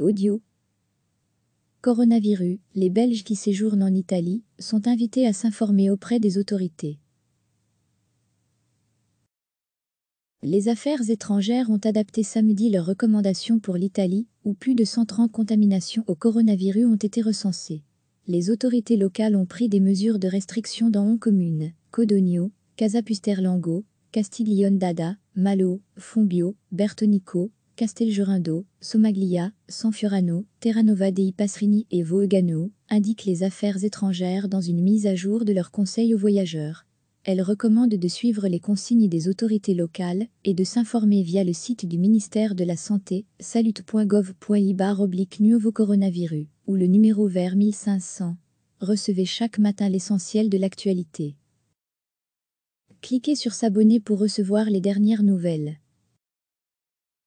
Audio. Coronavirus, les Belges qui séjournent en Italie sont invités à s'informer auprès des autorités. Les affaires étrangères ont adapté samedi leurs recommandations pour l'Italie, où plus de 130 contaminations au coronavirus ont été recensées. Les autorités locales ont pris des mesures de restriction dans 11 communes, Codogno, Casapusterlango, Castiglione Malo, Fombio, Bertonico, Castelgerindo, Somaglia, Sanfiorano, Terranova dei Pasrini et Voegano, indiquent les affaires étrangères dans une mise à jour de leur conseil aux voyageurs. Elles recommandent de suivre les consignes des autorités locales et de s'informer via le site du ministère de la Santé, salut.gov.ibar oblique nouveau coronavirus, ou le numéro vert 1500. Recevez chaque matin l'essentiel de l'actualité. Cliquez sur s'abonner pour recevoir les dernières nouvelles.